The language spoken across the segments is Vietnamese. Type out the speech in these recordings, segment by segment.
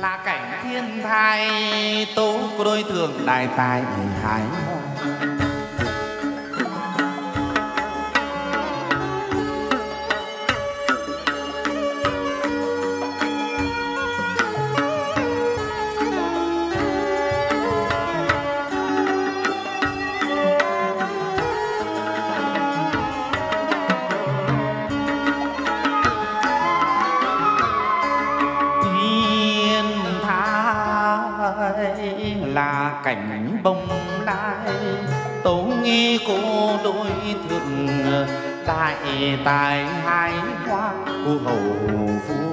là cảnh thiên thai tố đôi thường đại tài hải tài hai hoa của hầu phu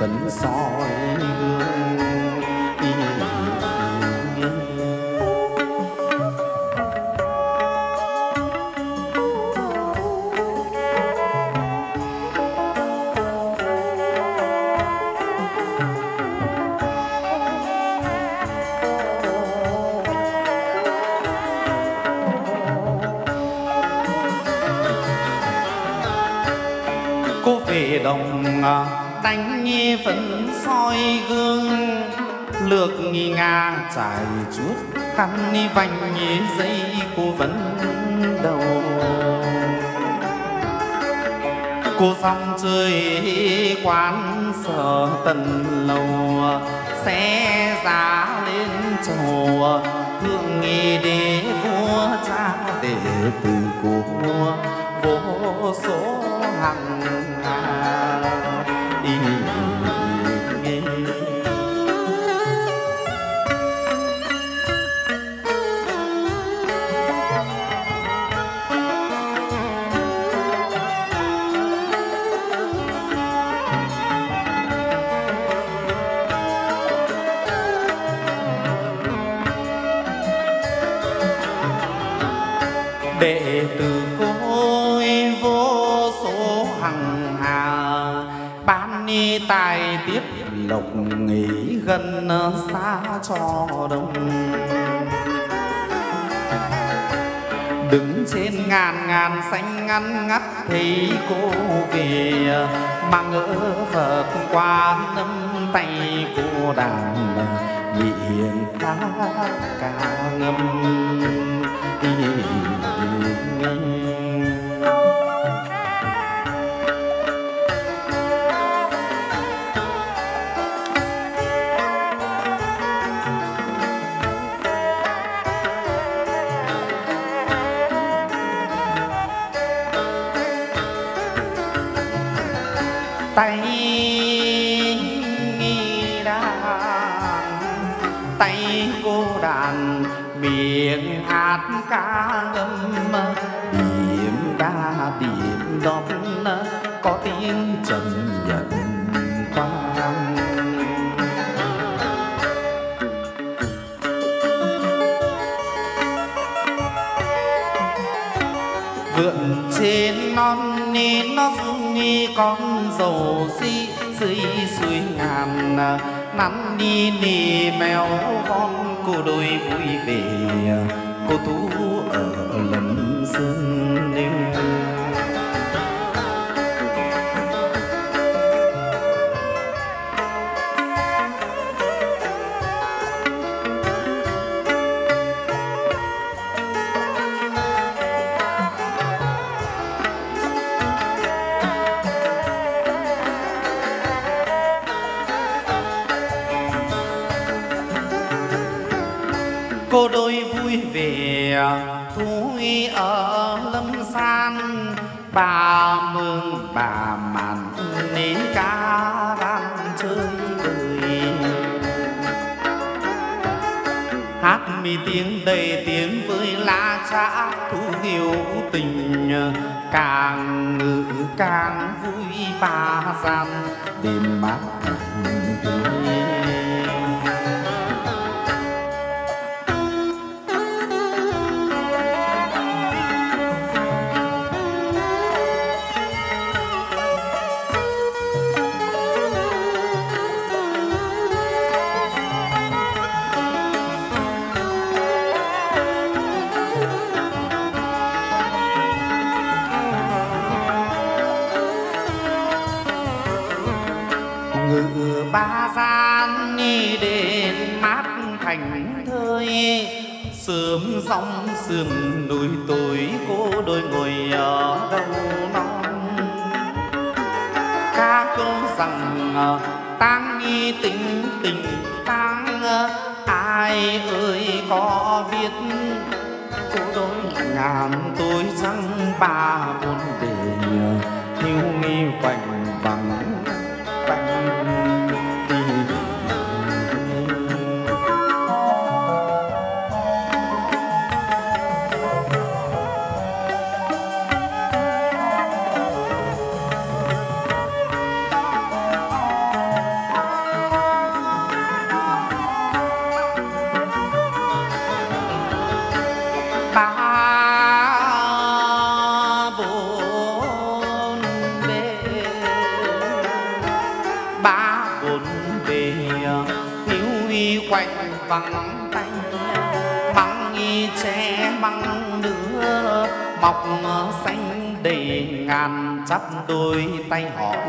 điểm phấn soi gương đánh vẫn soi gương. Lược nghi nga trải chuốt, khăn ni vành nhí dây cô vẫn đầu. Cô xong chơi quán sở tần lầu xe giá lên trầu hương nghi để vua cha để từ cô vô số hàng đệ tử lộc nghỉ gần xa cho đông. Đứng trên ngàn ngàn xanh ngăn ngắt thấy cô về mang ngỡ phật qua nắm tay cô đàn nhị hiền ca ca ngâm. Cô miệng hát ca ngâm điểm ca điểm đón có tiếng trầm nhận quang vượn trên non nên nó nghi con dầu si dưới suối ngàn, nắn đi nì mèo con cô đôi vui về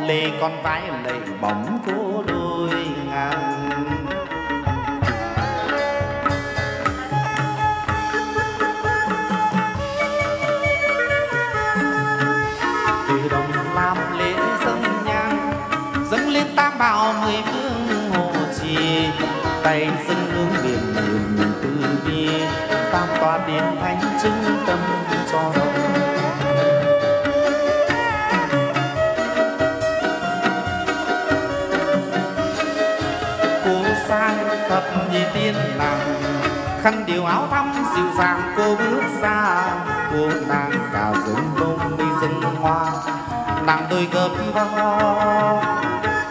lê, con vái lệ bóng vô đôi ngàn từ đồng làm lễ dâng nhang, dâng lên tam bảo mười phương hồ trì. Tay dâng hướng biển niềm tư bi, tam tòa điện thánh chứng tâm cho khăn điều áo thắm dịu dàng cô bước ra cô nàng cả rừng bông đi rừng hoa, nàng đôi gập vò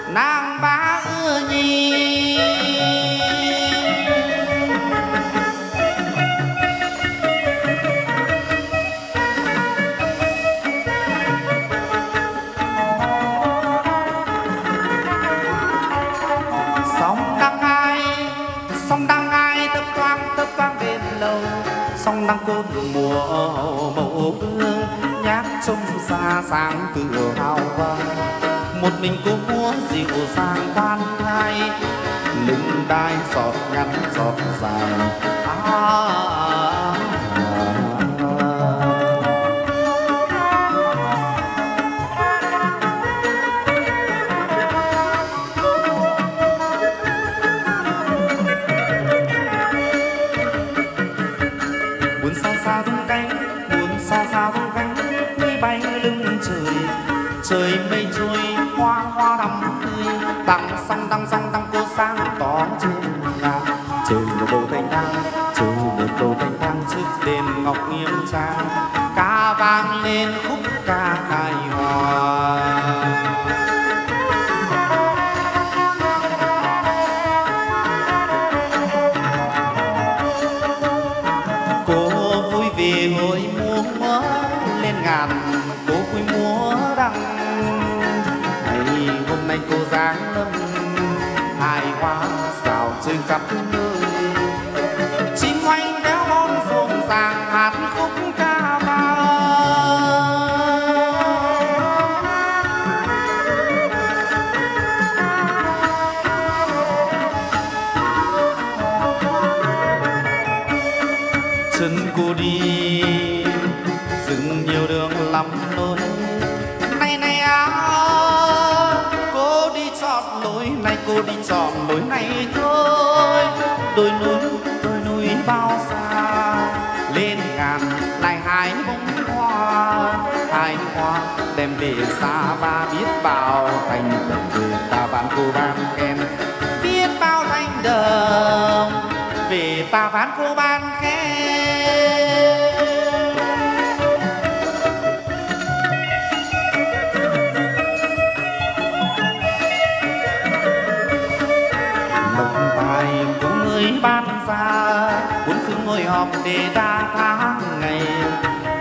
nàng bá ưa nhìn nhát trông xa sáng cửa hào vang một mình cô múa dịu sang khoan thai lưng đai giọt ngắn giọt dài à, à, à. ngọc nghiêm trang, ca vang lên khúc ca tài hoa. để xa ba biết bao thành đồng ta bán cô ban khen. Biết bao thành đồng về ta bán cô ban khen. Lộc tài của người ban ra cuốn phương ngồi họp để đa tháng ngày.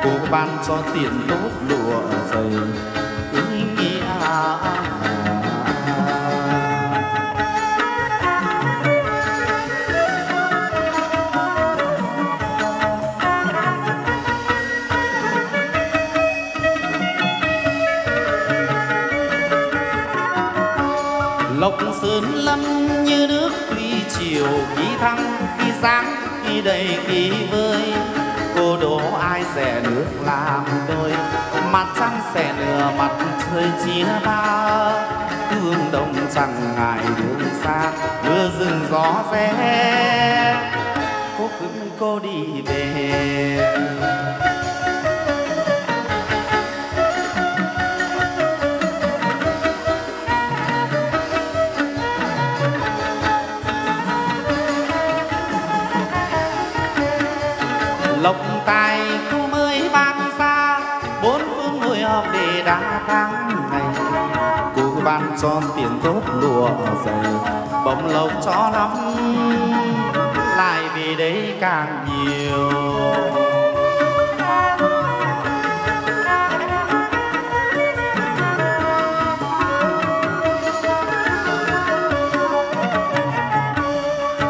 Cô ban cho tiền tốt lụa lộc sơn lâm như nước tuy chiều khi thăng khi giáng khi đầy khi vơi cô đố ai rẻ nước làm đôi mặt trăng sẽ nửa mặt trời chia ba. Tương đồng chẳng ngại đường xa mưa rừng gió rét cô cứ cô đi về. Cho tiền tốt lụa dày. Bồng lộc cho lắm, lại vì đấy càng nhiều.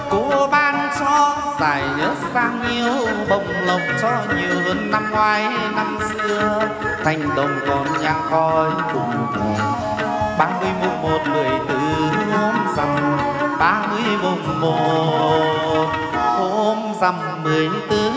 Cô ban cho giải nhớ sang yêu bồng lộc cho nhiều hơn năm ngoái năm xưa. Thành đồng còn nhang khói cùng thờ ba mươi mùng một mười tư hôm rằm, ba mươi mùng một hôm rằm mười tư.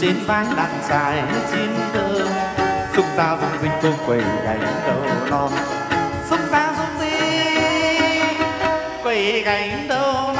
Trên vai đàn dài chiến thơ. Xúc ra dung dinh cô quầy gánh đầu non. Xúc ra dung dinh quầy gánh đầu non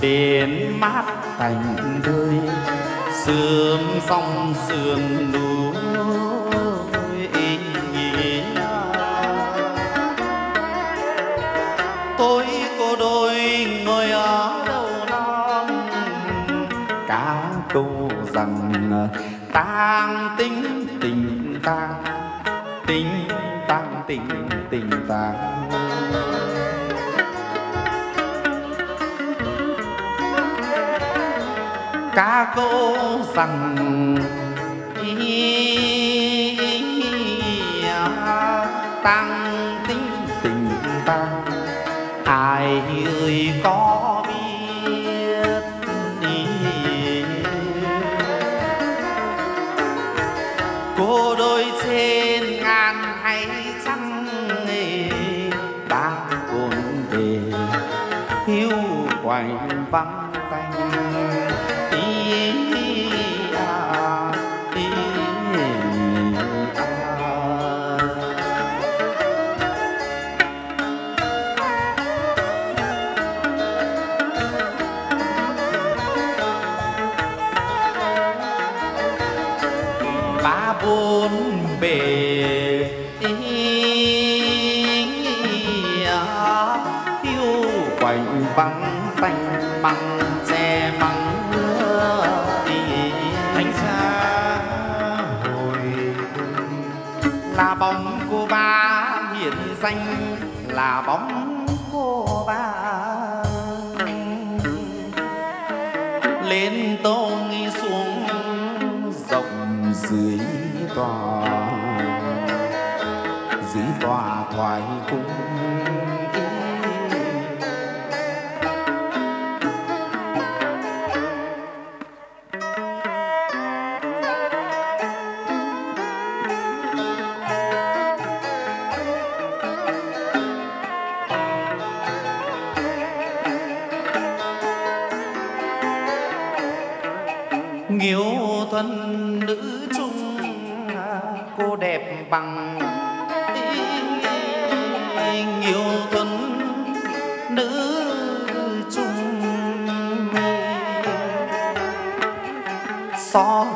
đến mát thành đơi sương sông sương núi tôi cô đôi ngồi ở đầu non cá câu rằng, tang tính tình tang tình tang tình tình tang ca câu rằng tăng tính tình ta. Ai ơi có biết cô đôi trên ngàn hay trăng đang cồn về hiu quạnh vắng.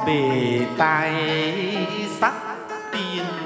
bề tai sắc tiền.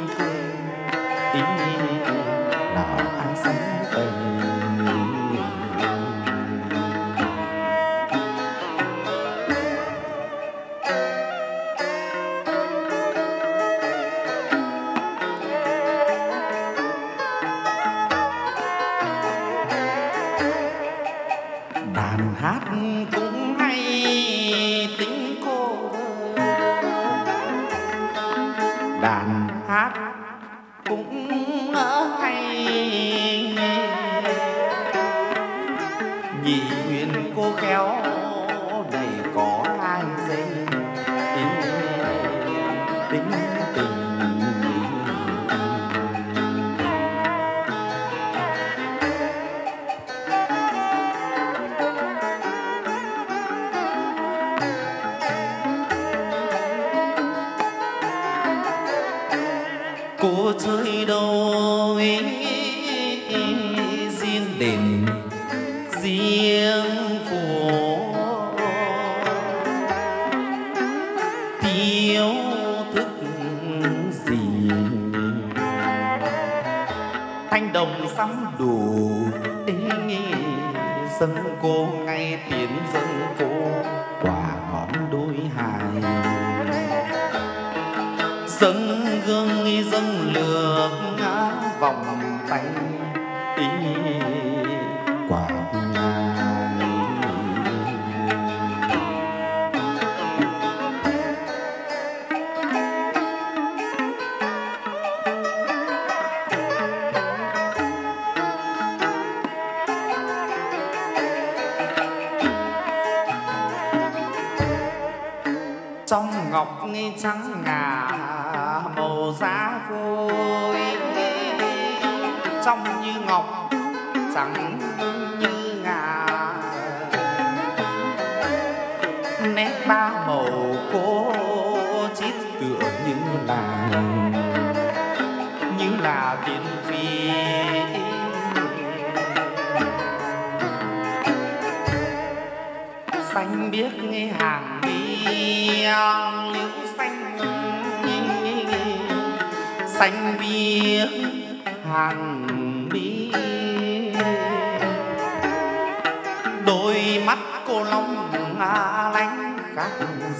mắt cô long à, lánh khác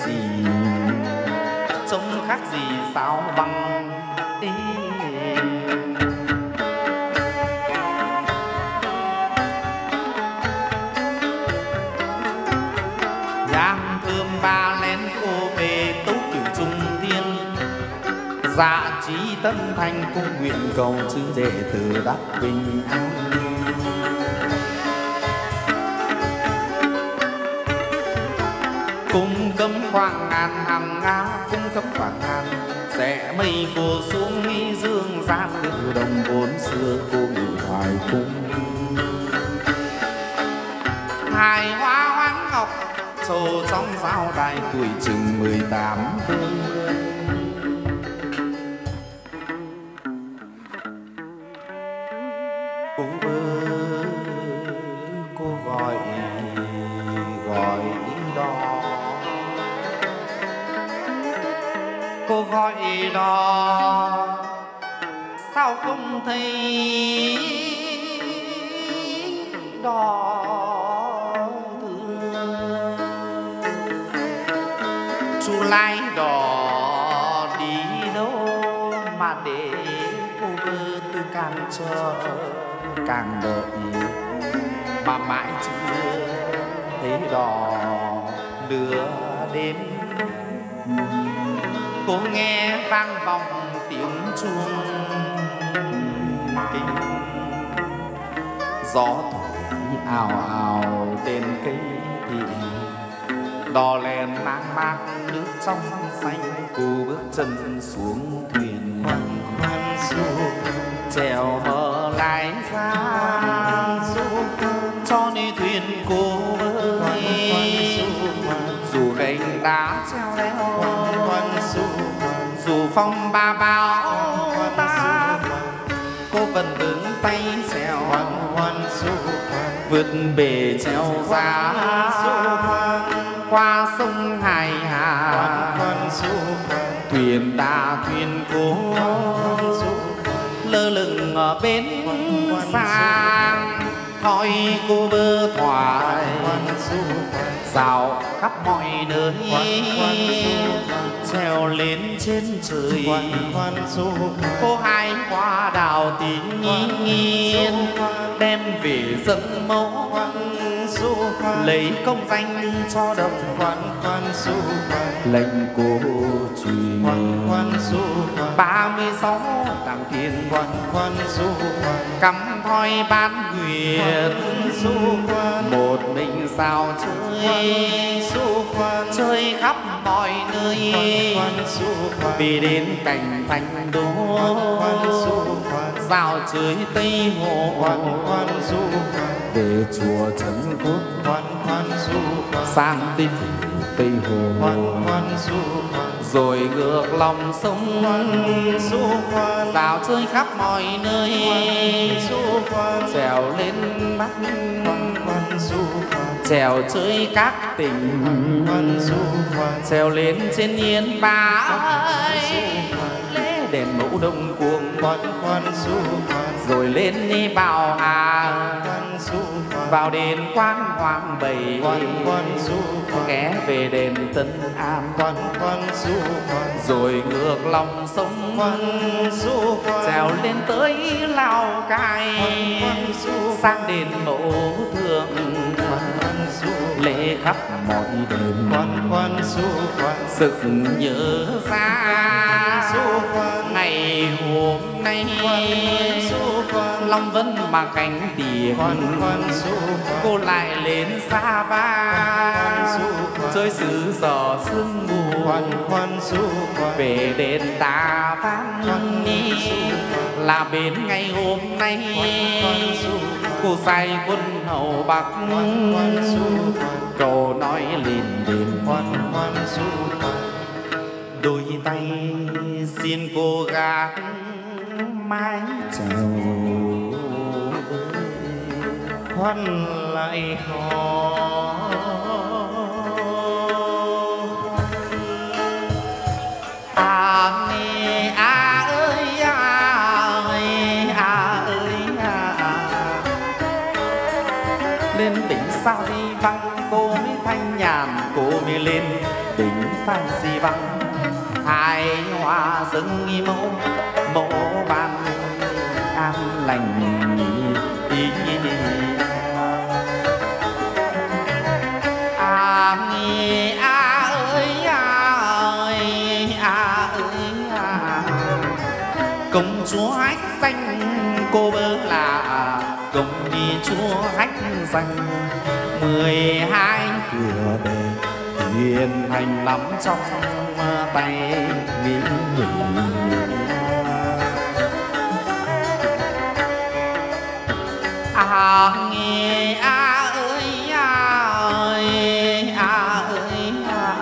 gì? Trông khác gì sao bằng đi giang thơm ba lén cô về tấu kiểu trung thiên. Dạ trí tân thanh cung nguyện cầu chữ đệ từ đắc bình an. cung cấm hoàng ngàn hàng nga cung cấm hoàng ngàn. Sẽ mây phù xuống nghi dương gian tự đồng vốn xưa cô ngự hoài cung. Hài hoa hoán ngọc sầu trong giao đài tuổi chừng mười tám. đôi chờ càng đợi mà mãi chưa thấy đò đưa đến cô nghe vang vọng tiếng chuông kinh. Gió thổi ào ào trên cây thị. Đò lèn mang mát nước trong xanh. Cô bước chân xuống thuyền chèo bờ lại xa. Cho đi thuyền cô ơi dù gành đá treo leo, dù phong ba bão ta, cô vẫn đứng tay xèo vượt bể treo ra qua sông hải hà, thuyền ta thuyền cô ở bên xa hỏi cô bơ thoại. Dạo khắp mọi nơi treo lên trên trời. Cô hai qua đào tín nhiên đem về dân mẫu lấy công danh cho đồng lệnh cô truyền ba mươi sáu tàng thiên cắm thoi ban nguyệt một mình sao chơi? Chơi khắp mọi nơi. Vì đến cảnh thành đô rào chơi tây hồ. Về chùa trấn quốc. Sang tin tây hồ. Rồi ngược lòng sông rào chơi khắp mọi nơi. Trèo lên mắt. Trèo chơi các tỉnh. Trèo lên trên yên bái. Lễ đèn mẫu đông cuồng rồi lên đi bảo hà. Vào đền quan hoàng bảy ghé về đền tân an. Rồi ngược lòng sông. Trèo lên tới lào cai. Sang đền mẫu thượng. Lễ khắp mọi đền. Sực nhớ ra. Ngày hôm nay. Long vân mà cánh tiền cô lại lên xa ba. Chơi xứ giò sương mù, về đến ta vang đi là bên ngày hôm nay, cô say quân hầu bạc cầu nói liền đêm đôi tay xin cô gác mái chào khoan lại hò. À nghe à ơi à ơi à ơi à. Lên đỉnh sao di văng cô mới thanh nhàn, cô mới lên đỉnh phan di văng hai hoa rừng nghi mẫu bố ban an lành ý, à. Nghi à ơi à ơi à ơi à công chúa hách danh cô bơ là. Công đi chúa hách danh mười hai cửa đề hiền hành lắm trong tay nghĩ nghĩ à nghe a ơi a ơi à ơi à.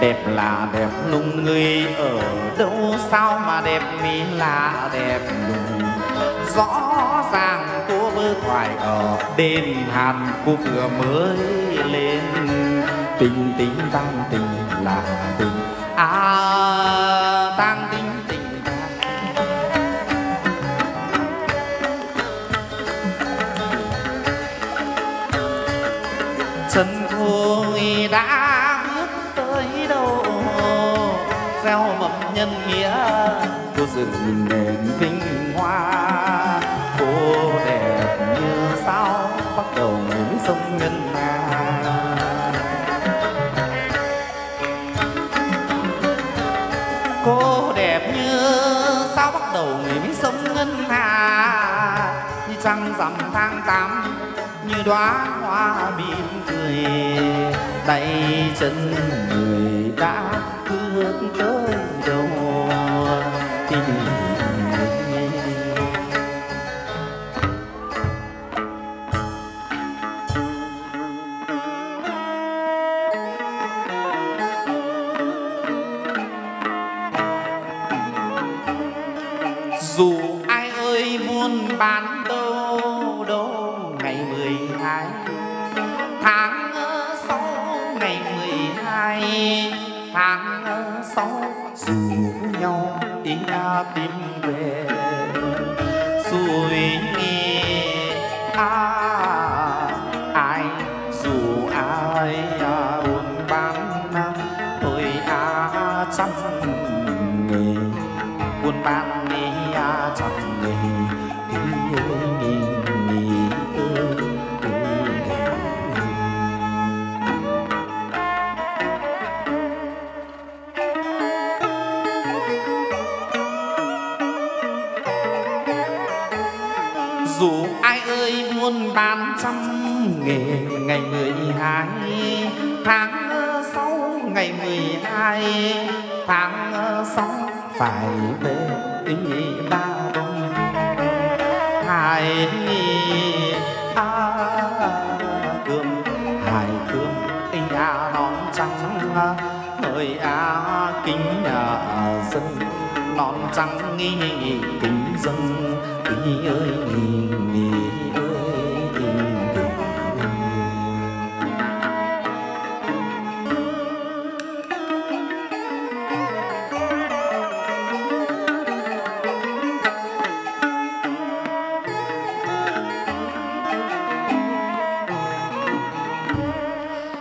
Đẹp là đẹp nung người ở đâu, sao mà đẹp mi là đẹp nung. Rõ ràng cô bơ thoại ở đền hàn cô vừa mới lên. Tình tình tăng tình là tình. À rừng dựng nền vinh hoa. Cô đẹp như sao, bắt đầu những sông ngân nga cô đẹp như sao, bắt đầu người mới sống ngân hà. Như trăng rằm tháng tám, như đóa hoa mỉm cười. Tay chân người đã bước tới đâu? Thì dù dù ai ơi buôn bán trăm nghề, ngày mười hai, tháng sáu, ngày mười hai, tháng sáu phải về ý ba bông hai a cương hải cương anh đã non trắng hơi a kính nhà dân non trắng nghi kính dân ý ơi nghi nghỉ ơi nghi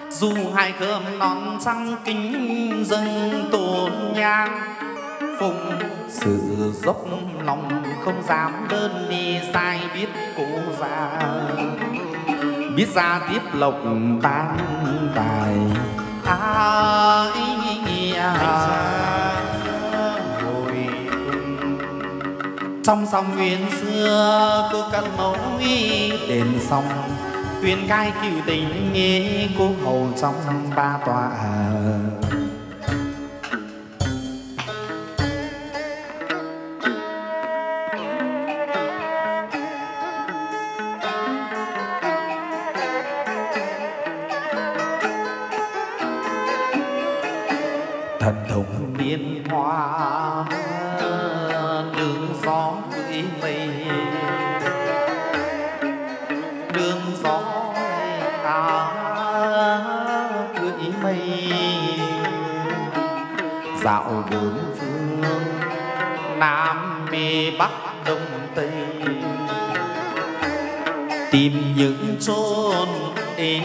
dù hai cơm non trắng kính dâng dám đơn đi sai biết cụ già biết ra tiếp lộc tan tài à, ý, à. trong sông nguyên xưa cô cất mẫu y đền sông. Tuyên cai cựu tình nghe cô hầu trong ba tòa. Tìm những chốn yên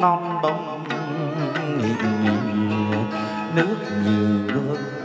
non bông nước nhiều nước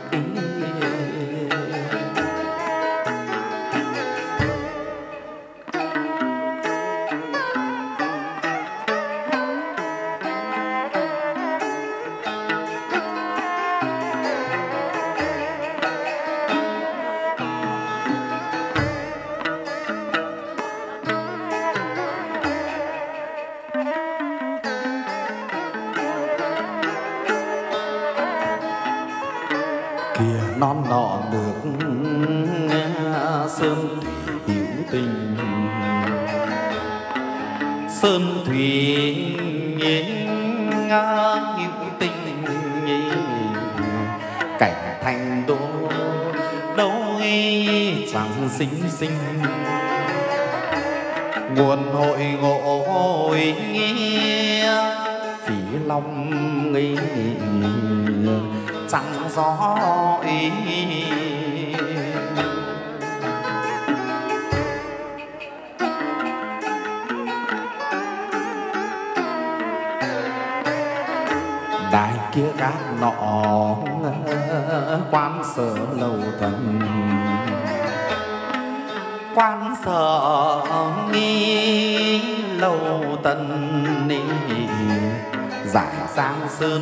kia kìa non nọ được sơn thủy hữu tình. Sơn thủy hữu tình, cảnh thành đô đâu chẳng xinh xinh. Nguồn hội ngộ hội nghĩa, phí long nghi chẳng gió ý. Đại kia gác nọ quan sở lâu thần quan sở nghi lâu tần ni. Giải giang sơn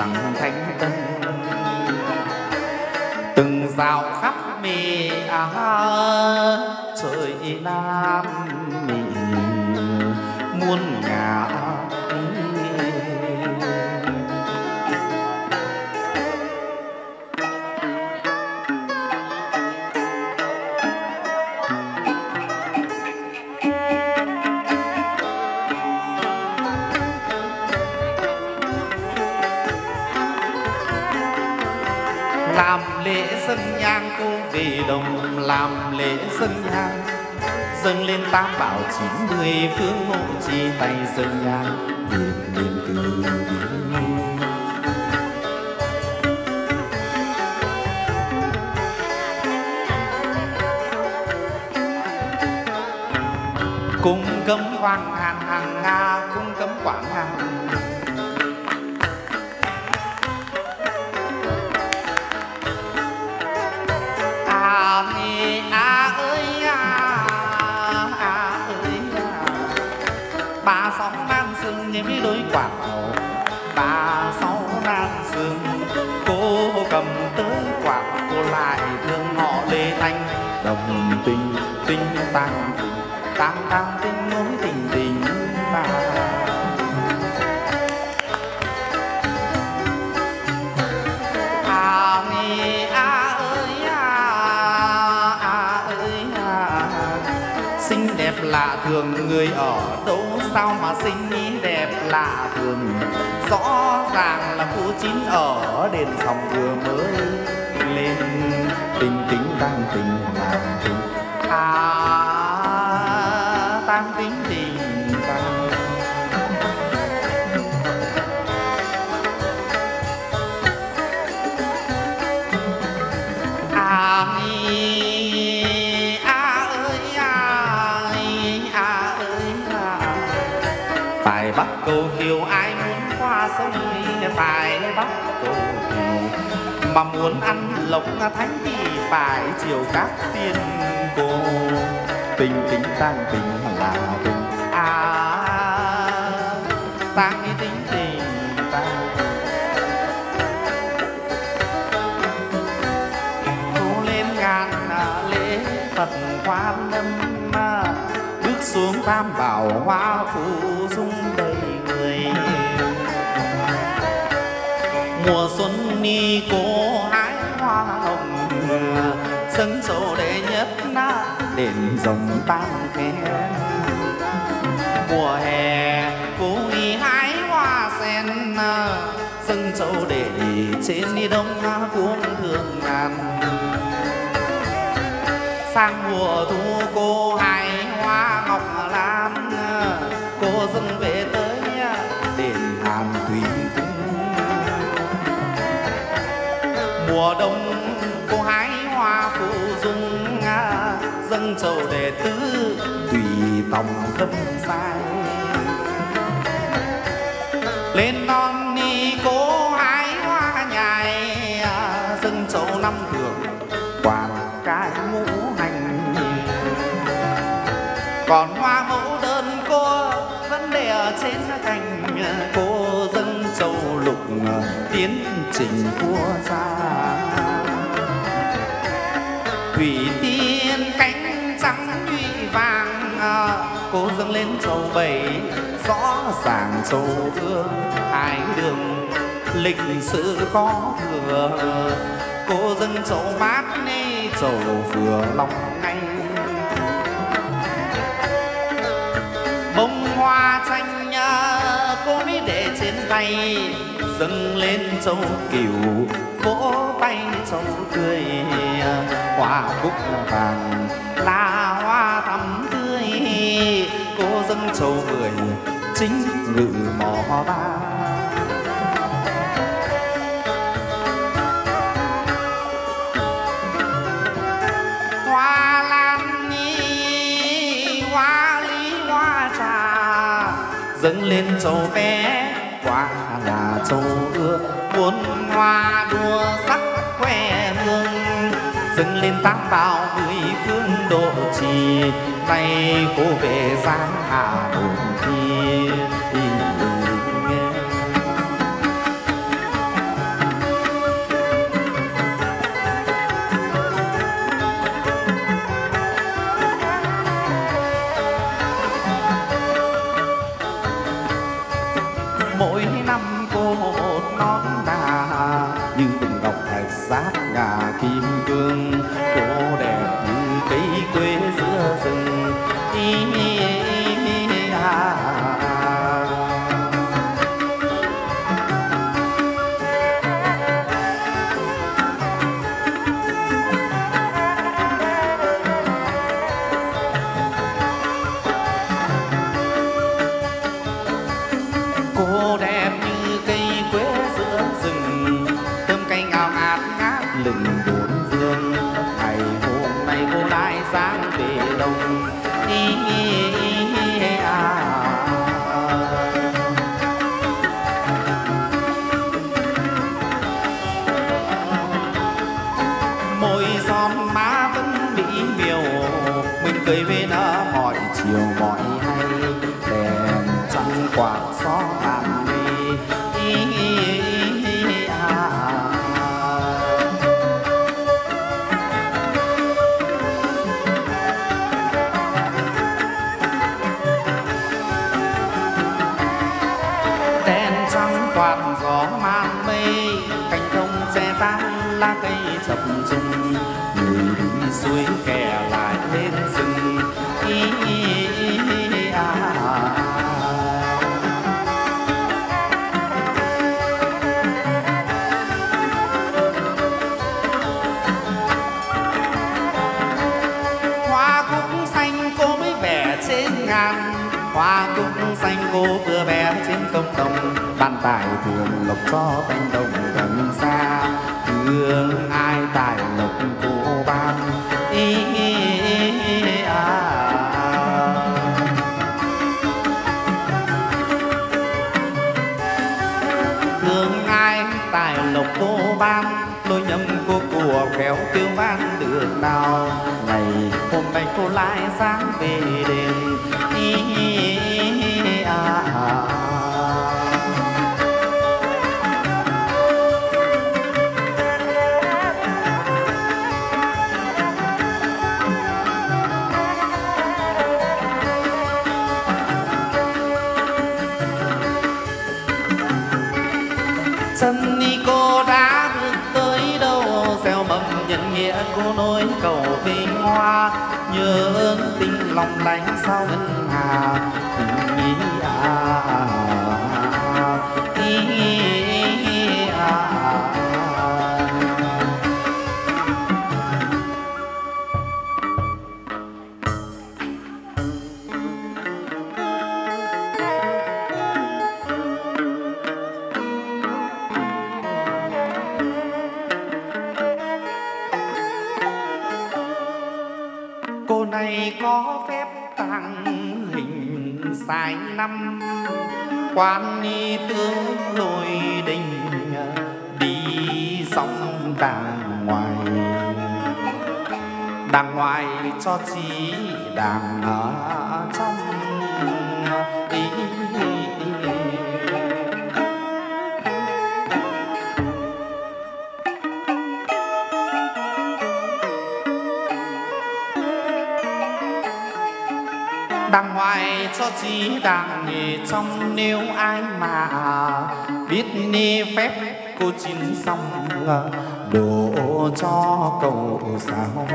chẳng thanh tân. Từng rào khắp miền trời nam dâng lên tam bảo chín mươi, phương hộ trì tay dâng nhang niệm niệm từ bi với đôi quạt bà sáu nam sương cô cầm tới quạt cô lại thương họ lê thanh. Đồng tình tình tăng tăng tăng tình lạ thường người ở đâu sao mà xinh đẹp lạ thường? Rõ ràng là cô chín ở đền phòng vừa mới lên. Tình tính đang tình làm tình. À phải bắt cầu mà muốn ăn lộc thánh thì phải chiều các tiên cô. Tình tính tang tình là tình. À tang tính tình tang cô lên ngàn lễ phật quan âm bước xuống tam bảo hoa phù dung mùa xuân ni cô hái hoa hồng sân sổ đệ nhất na đền rồng tam khe. Mùa hè, cô y hái hoa sen, sân sổ đệ trên đi đông cuốn thương ngàn. Sang mùa thu cô hái hoa ngọc lan, cô dâng về dâng trầu đệ tứ. Tùy tòng không sai cô dâng lên châu bảy rõ ràng châu hương hai đường lịch sử có thừa. Cô dâng châu mát nê châu vừa lòng anh bông hoa xanh cô mới để trên tay. Dâng lên châu cửu vỗ tay châu tươi hoa cúc vàng lao dâng châu mười chính ngự mò ba. Hoa lan nhi hoa lý hoa trà. Dâng lên châu bé quả là châu ưa muôn hoa đua sắc khoe hương dâng lên tám bao mười thương độ trì tay cô về giang hà đồn thi. Chập chung người đi suối kè lại lên rừng ý, ý, ý, à. hoa cúc xanh cô mới bẻ trên ngàn hoa cúc xanh cô vừa bẻ trên công đồng ban tài thường lộc cho cánh đồng gần xa thương ai tài lộc cô ban ý, ý, ý, à. thương ai tài lộc cô ban tôi nhầm cô của khéo kêu van được nào ngày hôm nay cô lại sáng về đêm ý, ý, ý, à, à. Lòng lánh sao quan ni tướng lôi đình, đi dòng đàng ngoài. Đàng ngoài cho chi đàng ở. Ngoài cho chí đàng nghề trong nếu ai mà biết ni phép, cô chín xong đổ cho cầu sao?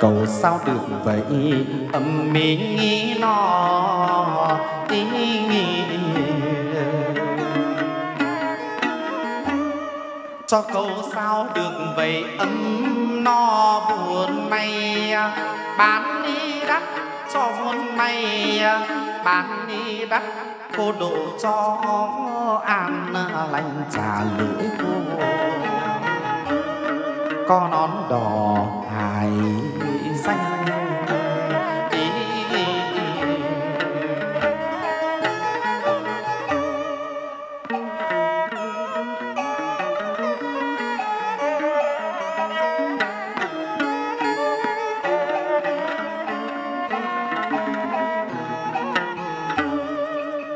Cầu sao được vậy? Âm mỹ nghĩ nó ý cho cầu sao được vậy? Âm no buồn may, bán đi cho buồn may à, bán đi đắt cô độ cho an lành trà lưỡi cô. Có nón đỏ hài xanh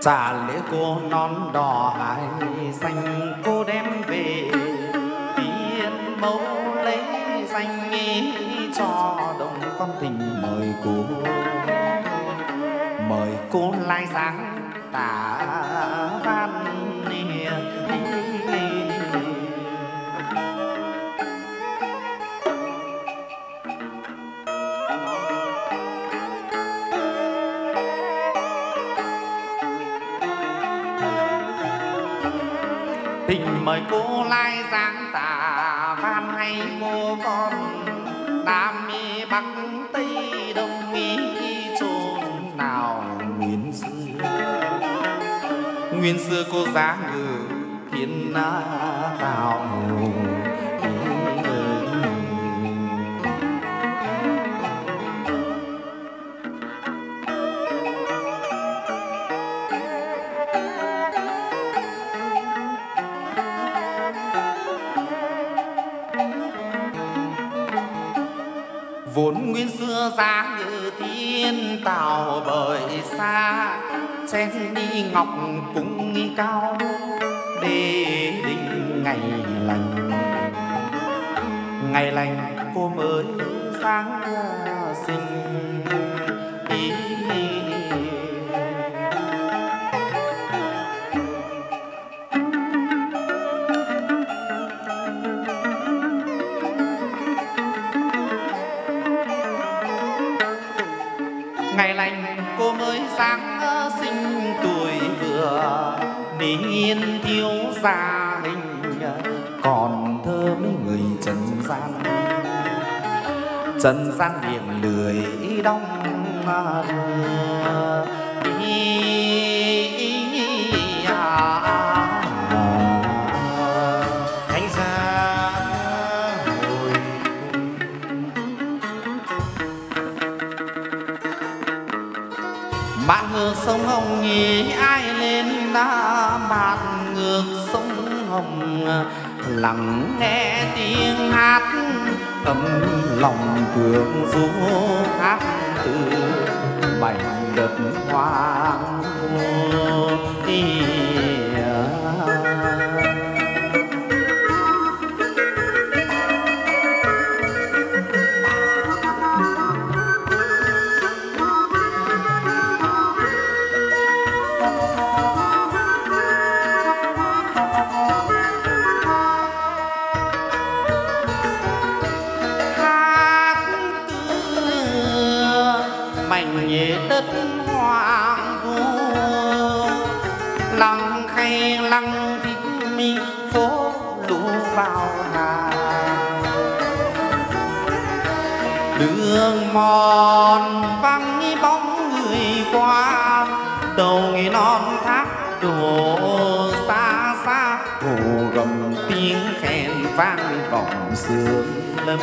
trả lễ cô non đỏ hải xanh, cô đem về tiên mẫu lấy danh ý cho đồng con tình mời cô. Mời cô lai dáng mời cô lai giáng tà van hay cô con. Nam mi bắc tây, đông mi chốn nào nguyên xưa? Nguyên xưa cô giá ngự thiên nam vốn nguyên xưa dáng như thiên tàu bởi xa. Chen đi ngọc cung cao, để đình ngày lành. Ngày lành cô mới sáng gia đình còn thơ mấy người trần gian. Trần gian miệng lười đong à, à, à. hồi bạn ngược sông hồng nghĩ ai lên đã bạn hồng, lặng nghe tiếng hát ấm lòng thương du hát từ mảnh đất hoang vu vang vọng sương lâm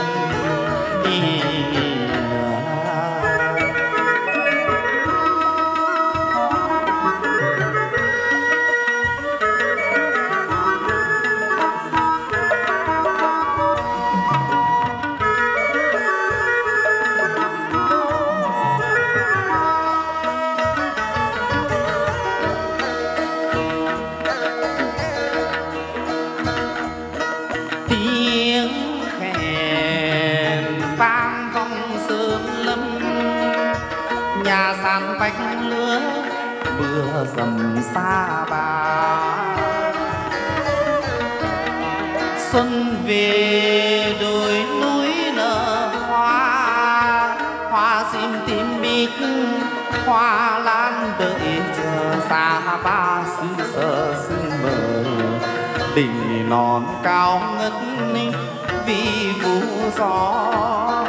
xa bà. Xuân về đồi núi nở hoa hoa sim tím bít, hoa lan đợi chờ xa ba xứ sở sương mờ. Đỉnh non cao ngất ninh, vì vũ gió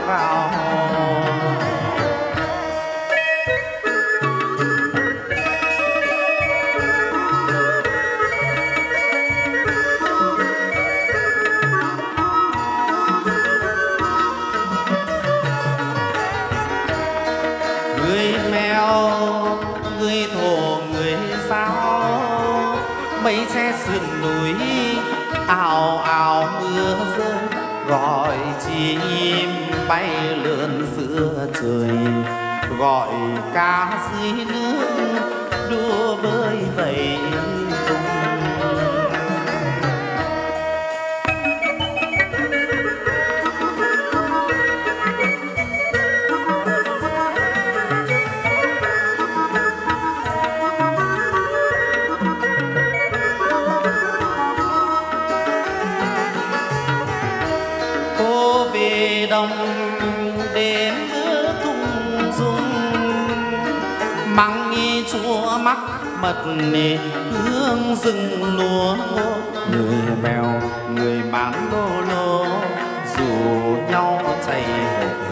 vào mây che sườn núi, ào ào mưa rơi, gọi chim bay lượn giữa trời. Gọi cá dưới nước đua bơi vầy mật nề, hương rừng lúa. Người mèo, người bán đô lô, rủ nhau chạy hội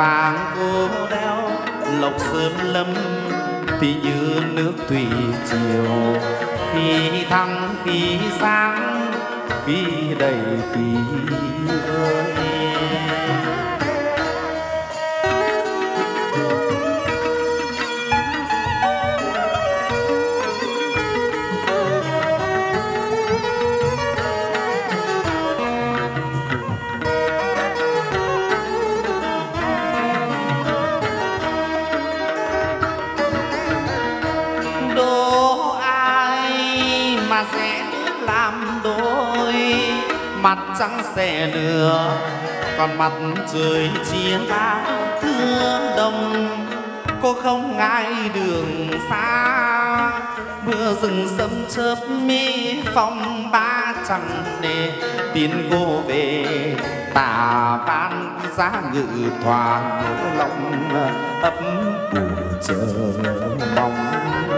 vàng cô đeo, lộc sơn lâm thì như nước thủy triều. Khi thăng, khi sáng, khi đầy kỳ ơi mặt trắng sẽ lửa, còn mặt trời chia ta thương đông cô không ngại đường xa. Mưa rừng sấm chớp mi phong ba chẳng nề tiến cô về, tà ban giá ngự thoa lòng, ấp ủ chờ mong.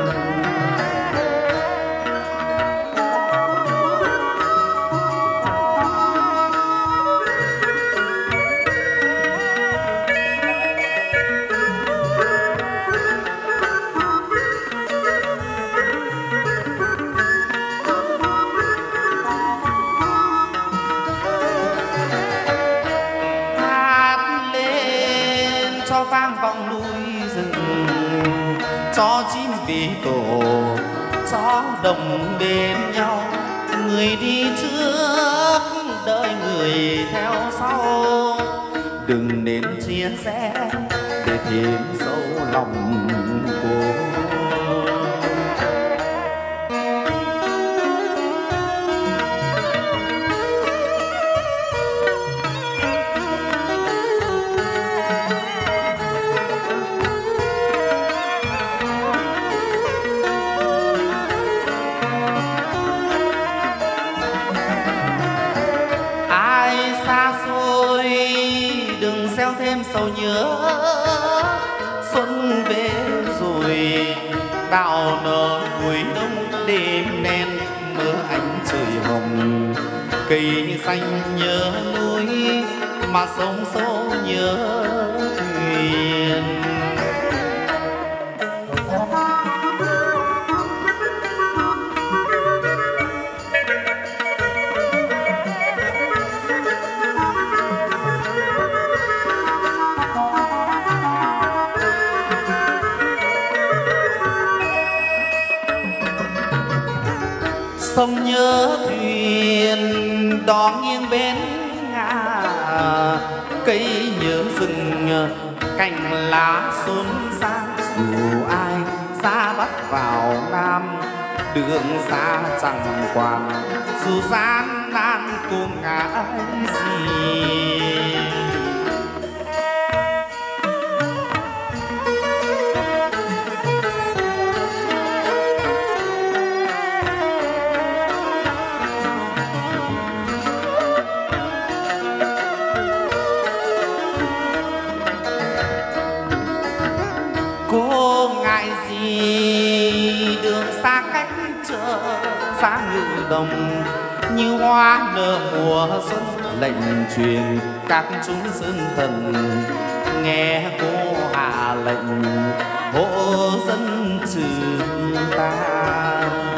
Truyền các chúng sơn thần. Nghe cô hạ lệnh hộ dân trừ ta.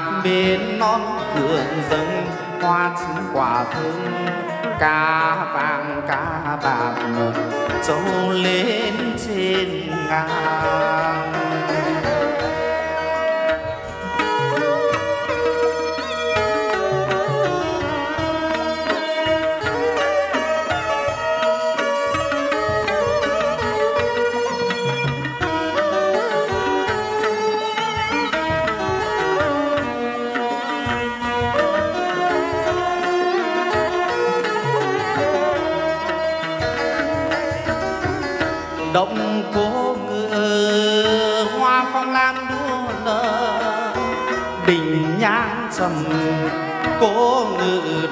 Hồn bên non thượng dâng, hoa chín quả thơm. Cá vàng cá bạc trâu lên trên ngàn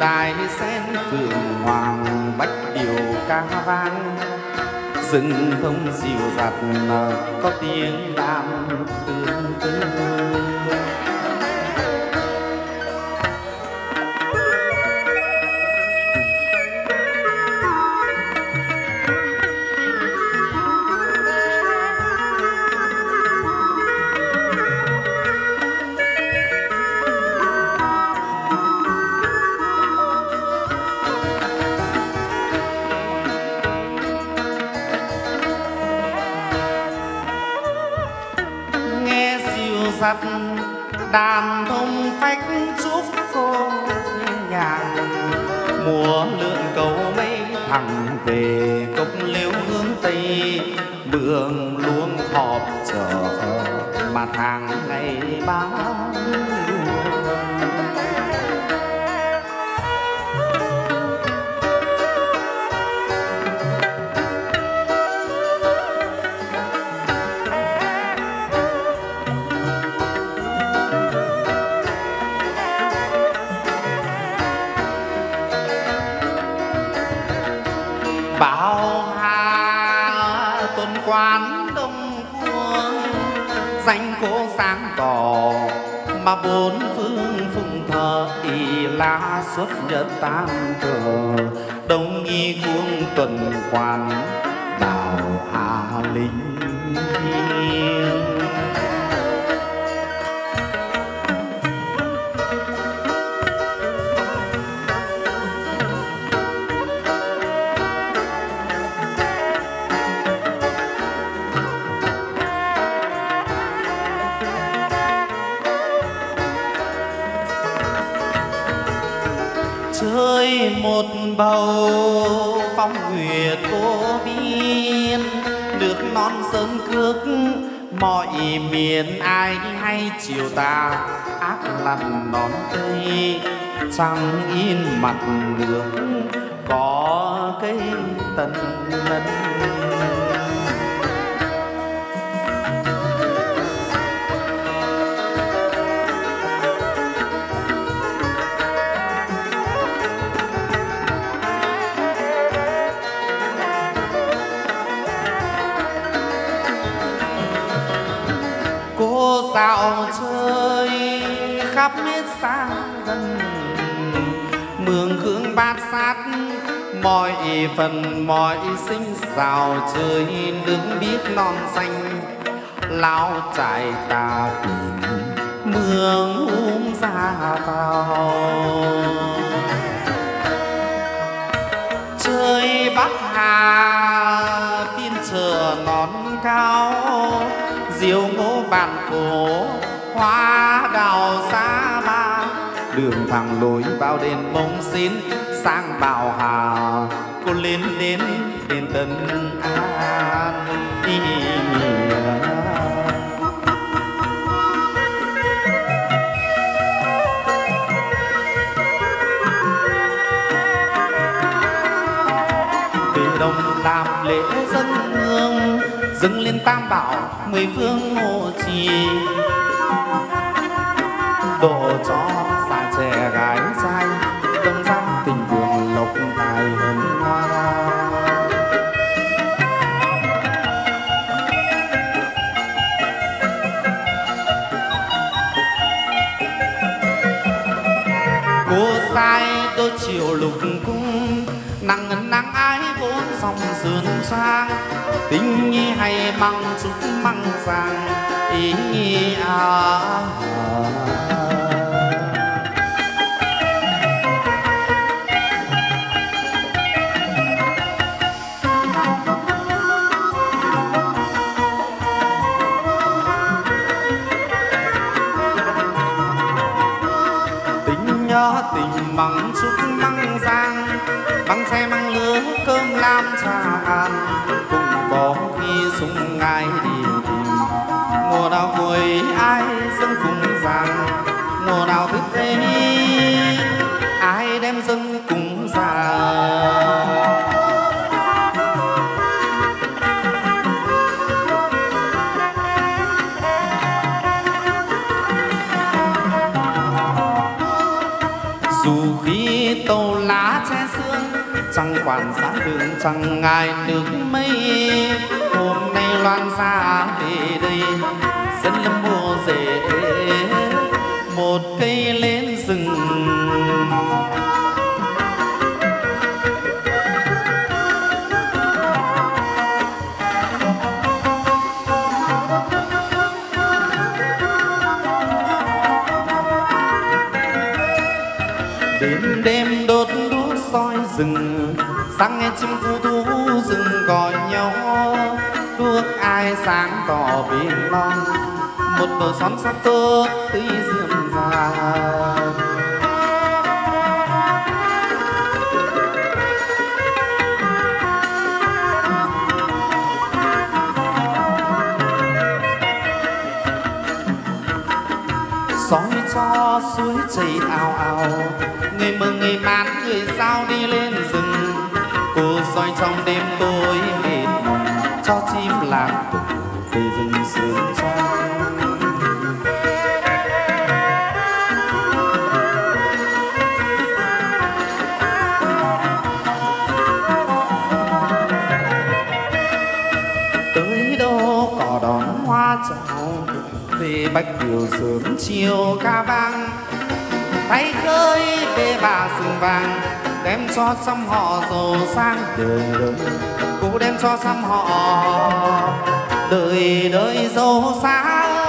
đài sen phượng hoàng bách điều ca vang. Rừng thông dịu dặt có tiếng đàn tương tương mặt hàng ngày bán bảo hà tuần quán danh cố sáng tỏ, mà bốn phương phụng thờ y la xuất nhật tam thờ đông nghi cuông tuần quan đào hà linh. Sơn mọi miền ai hay chiều tà, ác lặn đón cây. Trăng in mặt nước có cây tần lân. Dạo chơi khắp hết xa gần. Mường hương bát sát, mọi phần, mọi sinh xào chơi đứng biết non xanh. Lao trải ta tìm mường um ra vào. Chơi bắc hà phiên chờ nó phố hoa đào xa ba. Đường thẳng lối vào đền mông xin, sang bảo hà cô lên đến đền tân an. Đi về đông làm lễ dân hương, dâng lên tam bảo mười phương hộ trì. Độ cho già trẻ gái trai, đông giang tình đường lộc tài hân hoa. Cô sai tôi chiều lục cung nắng sông sườn sang tình hay măng chút măng vàng ý à, à. tình bằng chút măng giang bằng xe măng lam trà ăn cũng có khi sung ngai đi tìm. Mùa nào vui ai chẳng ngại nước mây hôm nay loan xa về đây. Dân lâm mùa rể một cây lên rừng. Đến đêm đốt đuốc soi rừng, sáng nghe chim vui sáng tỏ biển long một bờ xóm sắp tốt tươi rượm già soi cho suối chảy ào ào, người mừng người mát, người sao đi lên rừng. Cô soi trong đêm tối bách điều sớm chiều ca vang. Tay khơi bê bà sừng vàng, đem cho xăm họ giàu sang. Đời đời cũng đem cho xăm họ đời đời giàu sang.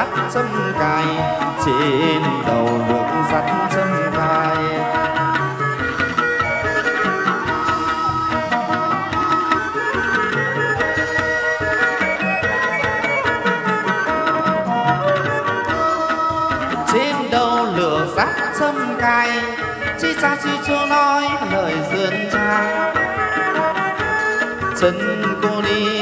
Sắt châm cài, trên đầu được sắt châm cài. Trên đầu lửa sắt châm cài, chi cha chi chú nói lời dườn trang chân cô đi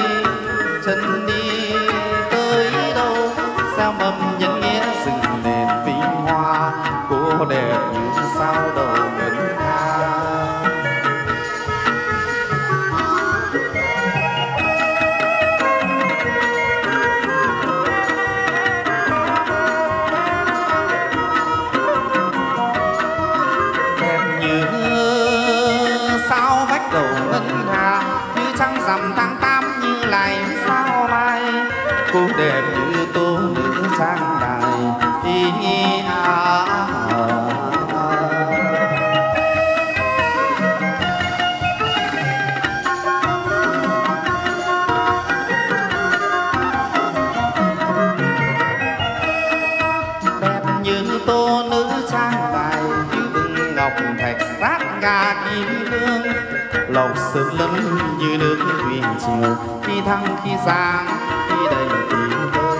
chiều khi thăng, khi sáng khi đầy khi vơi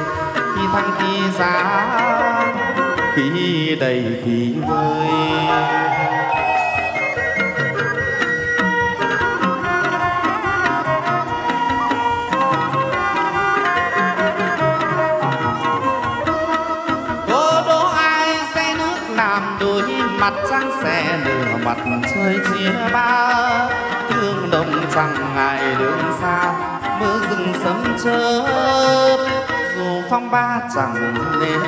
khi thăng, khi sáng khi đầy khi vơi bằng chẳng ngại đường xa, mưa rừng sấm chớp, dù phong ba chẳng nên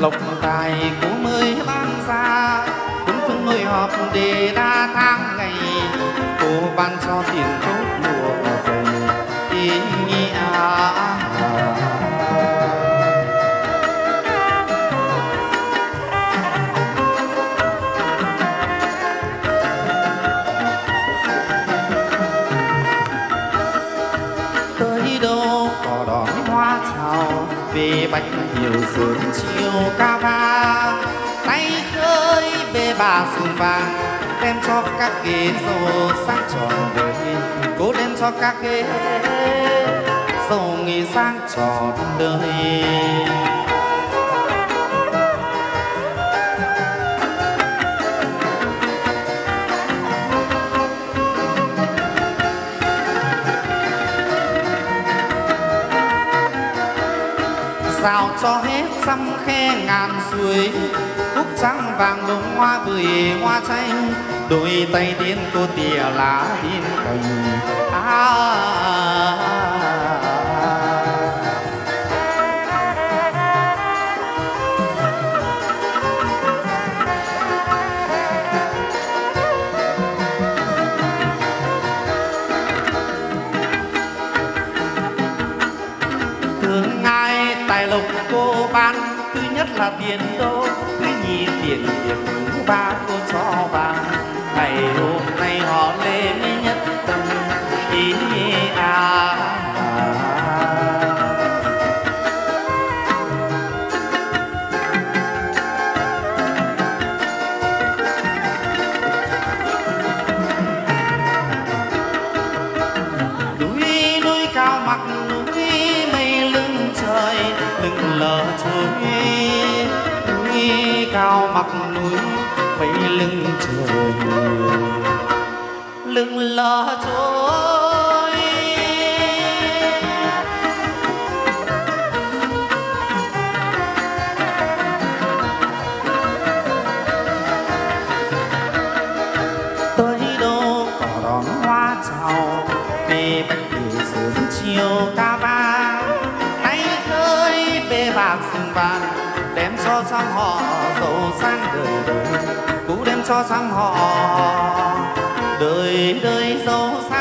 lộc tài của cũng họp để đa tháng ngày. Cô ban cho tiền tốt mùa dày ý nghĩa. Tới đâu có đón hoa chào, về bạch nhiều sớm chiều ca vang bê vàng đem cho các ghế dầu sang tròn đời. Cố đem cho các ghế dầu nghỉ sang tròn đời. Rào cho hết trăm khe ngàn suối trắng vàng đồng hoa bưởi hoa chanh đôi tay tiên cô tỉa lá tiên cành à, à, à, à, thương ai tài lộc cô ban thứ nhất là tiền đô nhi tiền việc ba cô cho vàng ngày hôm nay họ lê mới nhất tâm ý à lưng trời lưng lo trôi tới đâu có đón hoa chào, về bạch điều sớm chiều ca ba tay khơi bê bạc sừng vàng cho trăm họ giàu sang đời đời. Cũ đem cho sang họ đời đời giàu sang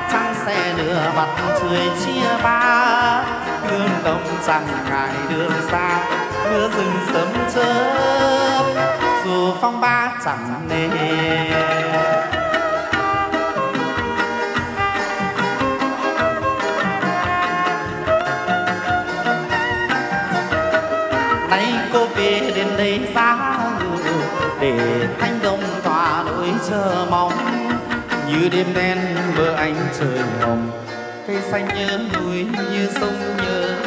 mặt trăng xe nửa mặt trời chia ba. Hương đông chẳng ngại đường xa, mưa rừng sớm chớp. Dù phong ba chẳng nề. Nay cô về đến đây giá để thanh đông tỏa đôi chờ mong như đêm đen mơ ánh trời hồng cây xanh nhớ núi như sông nhớ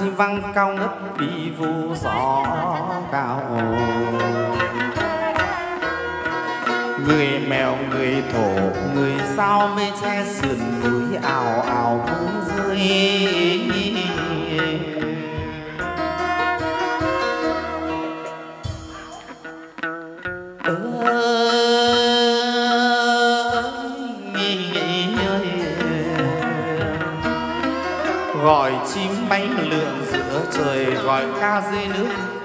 mù vang cao ngất vì vu gió cao. Người mèo, người thổ, người sao mây che sườn núi ảo ảo cũng rơi. Gọi ca dưới nước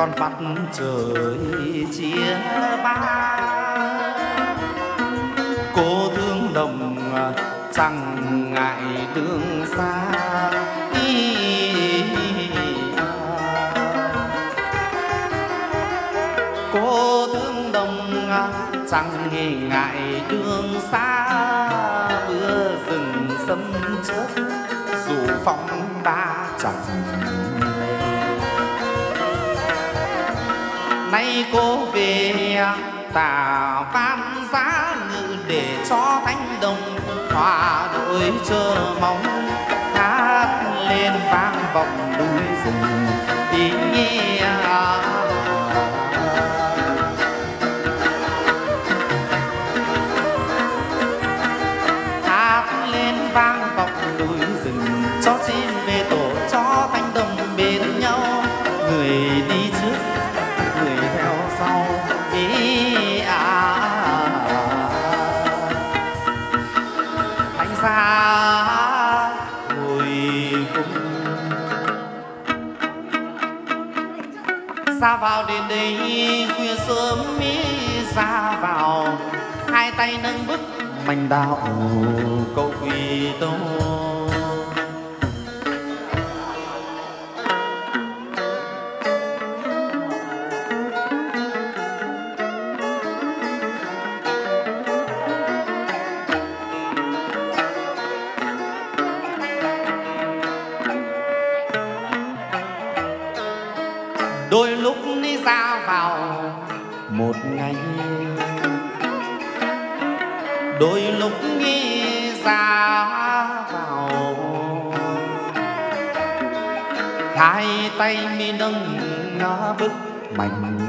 con mắt trời chia ba. Cô thương đồng à, chẳng ngại đường xa Ý, à. cô thương đồng à, chẳng hề ngại đường xa mưa rừng sấm chớp dù phong ba chẳng nay cô về tà phan giá ngự để cho thanh đồng hòa đội chờ mong. Hát lên vang vọng núi rừng, ý nghĩa đây khuya sớm mi ra vào. Hai tay nâng bức mảnh đạo cầu quỳ tôi bức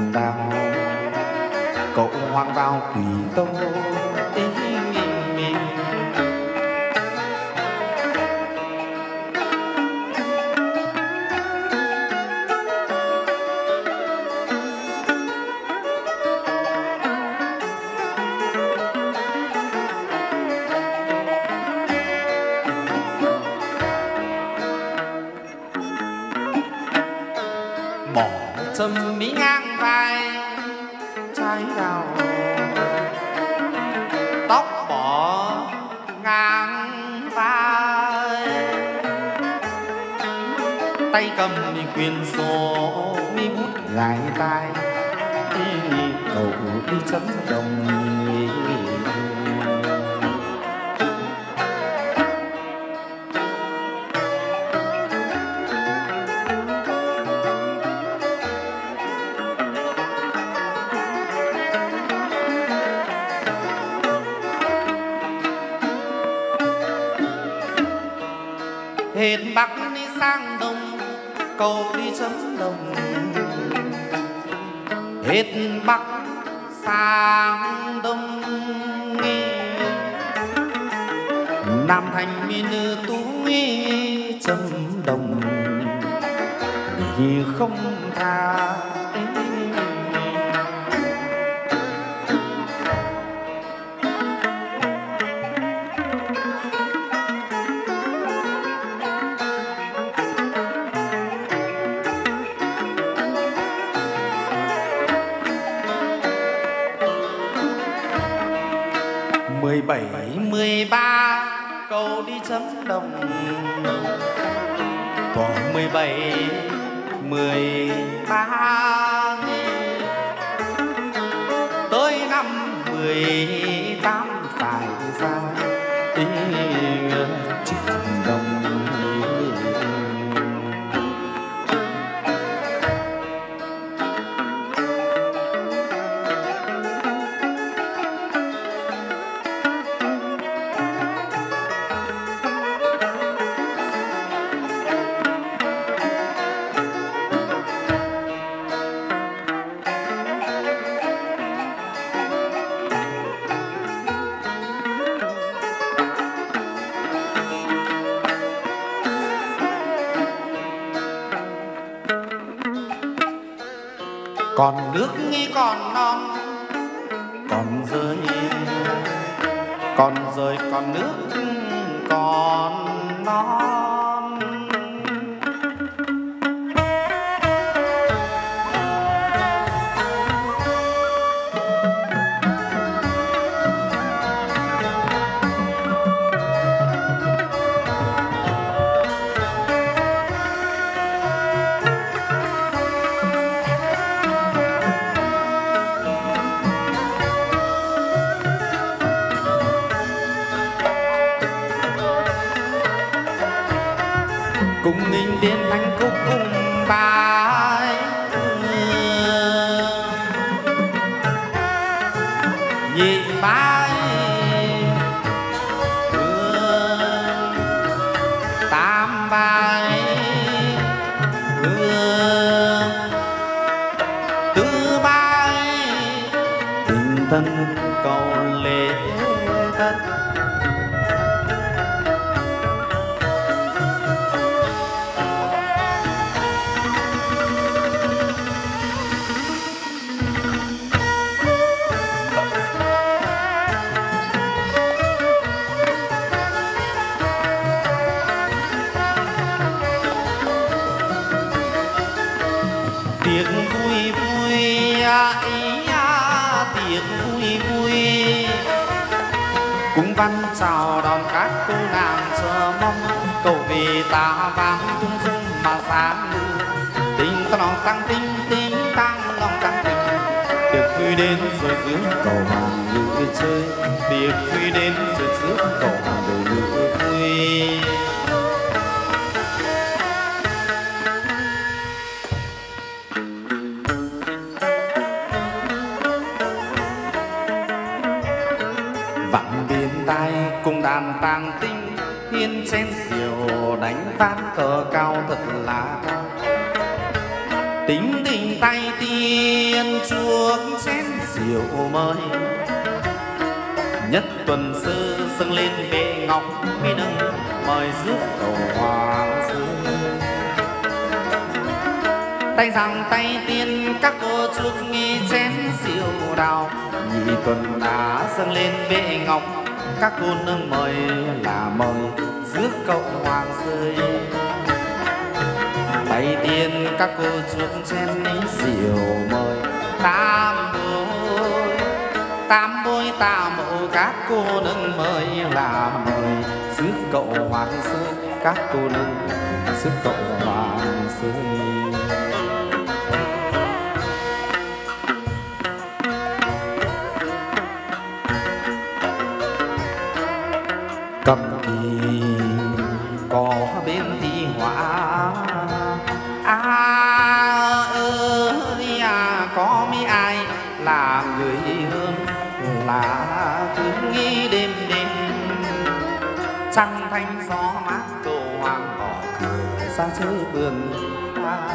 bỏ mí mỹ ngang vai, trái đào tóc bỏ ngang vai. Tay cầm mi quyền sổ, mi bút gài đi cầu đi chấm đồng hết bắc sang đông nghi, nam thành mi nữ tú trầm đồng vì không tha còn tăng tinh tinh tăng lòng tăng tinh. Tiệc vui đến rồi dưới cầu hàng nữ chơi. Tiệc vui đến rồi dưới cầu hoàng nữ vui. Vặn bên tay cùng đàn tàng tinh, hiên chén rượu đánh ván cờ cao thật là cao. Chiều mới. Nhất tuần sư dâng lên bệ ngọc mi nâng, mời rước cầu hoàng dương tay rằng tay tiên các cô chúc nghi chén rượu đào. Nhị tuần đã dâng lên bệ ngọc, các cô nâng mời là mời rước cậu hoàng rơi tay tiên các cô chúc chén rượu mời, ta tam bôi tam mộ, các cô nương mời là mời. Xứ cậu hoàng sơn các cô nương xứ cậu hoàng sơn cửa vườn ta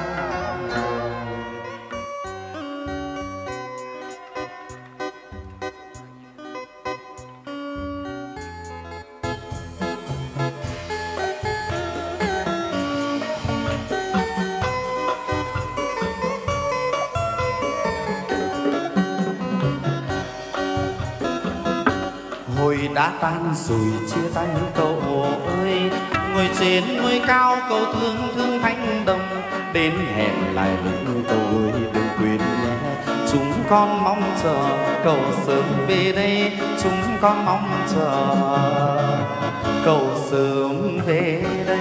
hồi đã tan rồi chia tay cậu trên núi cao cầu thương thương thanh đồng. Đến hẹn lại lưng tôi đừng quên nhé chúng con mong chờ cậu sớm về đây. Chúng con mong chờ cậu sớm về đây.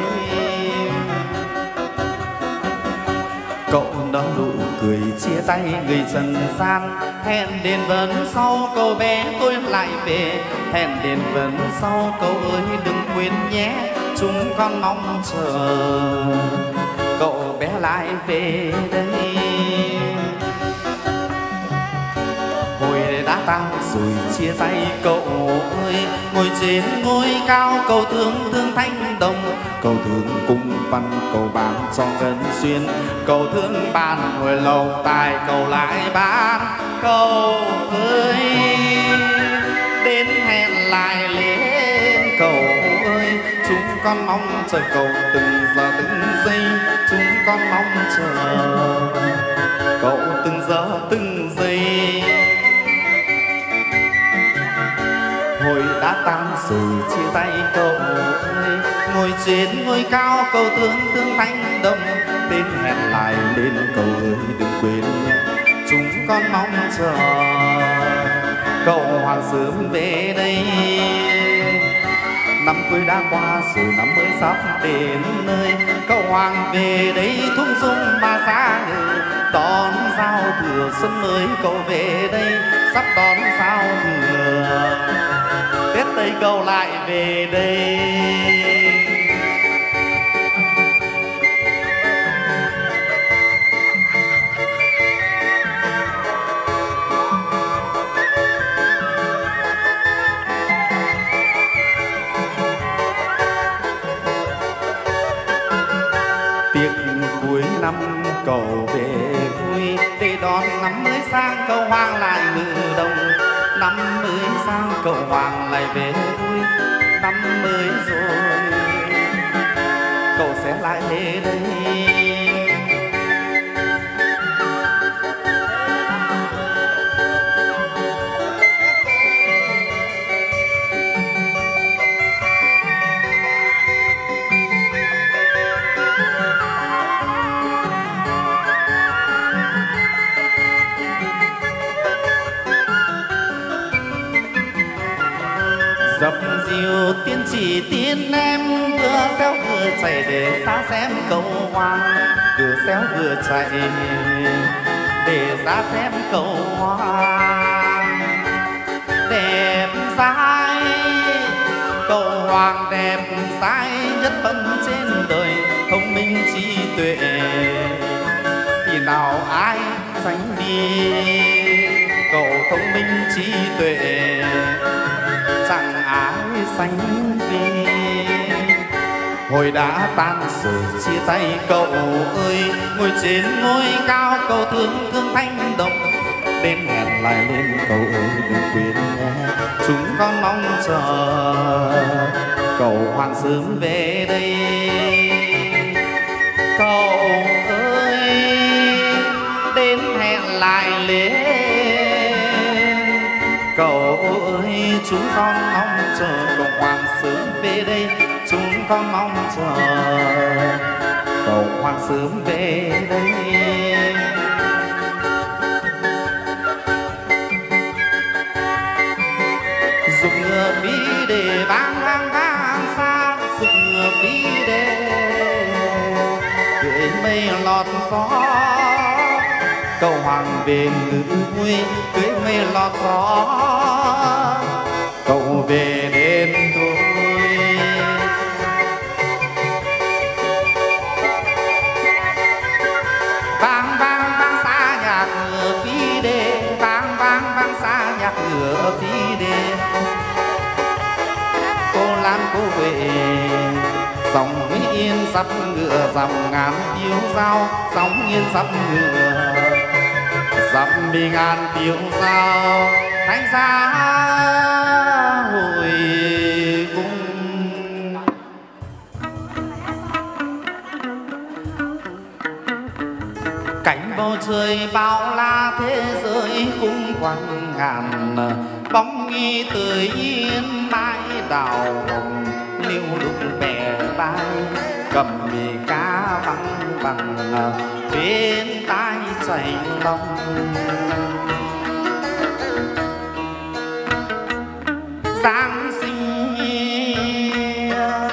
Cậu nở nụ cười, chia tay người trần gian. Hẹn đến vấn sau, cậu bé tôi lại về. Hẹn đến vấn sau, cậu ơi đừng quên nhé chúng con mong chờ. Cậu bé lại về đây. Hồi đã tan rồi, chia tay cậu ơi. Ngồi trên ngôi cao, cầu thương thương thanh đồng. Cầu thương cung văn, cầu bàn cho gần xuyên. Cầu thương bàn hồi lâu tài, cầu lại bán. Cầu ơi, đến hẹn lại liền con mong chờ cầu từng giờ từng giây, chúng con mong chờ cậu từng giờ từng giây. Hồi đã tan rồi, chia tay cậu ơi, ngồi trên ngôi cao, cầu tướng tương thanh đồng. Tên hẹn lại lên cầu ơi, đừng quên, chúng con mong chờ. Cậu hoàng sớm về đây năm cuối đã qua rồi năm mới sắp đến nơi. Cậu hoàng về đây thung dung ba xa ngự đón giao thừa xuân mới cậu về đây sắp đón giao thừa. Tết tây cậu lại về đây. Cậu hoàng lại về vui năm mới rồi. Cậu sẽ lại về đây. Chỉ em vừa xéo vừa chạy để xa xem cầu hoa, vừa xéo vừa chạy để ra xem cầu hoa. Đẹp dai cầu hoàng đẹp dai nhất phân trên đời thông minh trí tuệ. Thì nào ai sánh đi cậu thông minh trí tuệ? Chẳng ai sánh đi hồi đã tan rồi chia tay cậu ơi. Ngồi trên ngôi cao, cầu thương thương thanh đồng. Đêm hẹn lại lên, cậu ơi, đừng quên nhé. Chúng con mong chờ cậu hoàng sớm về đây. Cậu ơi, đến hẹn lại lên. Cậu ơi, chúng con mong chờ cầu hoàng sớm về đây, chúng con mong chờ. Cầu hoàng sớm về đây. Dục ngựa phi để vang vang vang xa dục ngựa phi để gửi mây lọt gió. Cầu hoàng về ngự vui cưới mây lọt gió. Cầu về dòng mỹ yên sắp ngựa dòng ngàn yêu dao sóng yên sắp ngựa dặm mi ngàn tiếng sao thanh xa hồi cung. Cảnh bầu trời bao la thế giới cung quang ngàn, bóng nghi tươi yên mãi đào hồng cầm mì cá văng bằng à, bên tai chảy lòng giáng sinh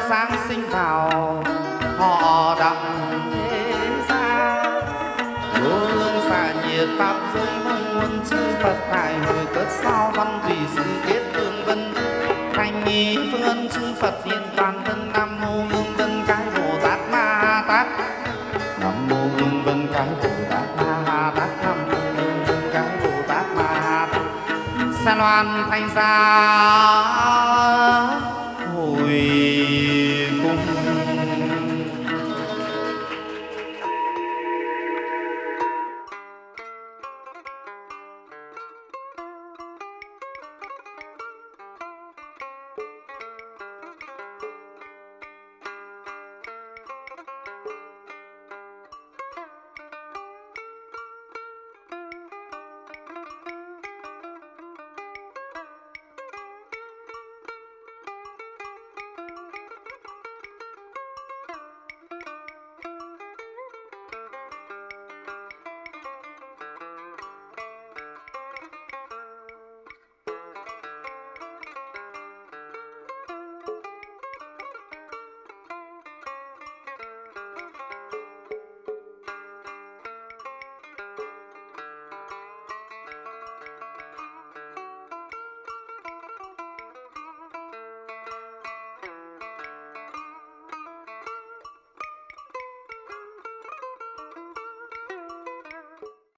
giáng sinh vào họ đậm thế gian. Vô lương xạ nhiệt pháp giới mong muốn chư phật tại hồi cất sao văn tùy sự kết tương vân. Thành nghi phương ân chư phật hiện toàn thân loan thanh xa.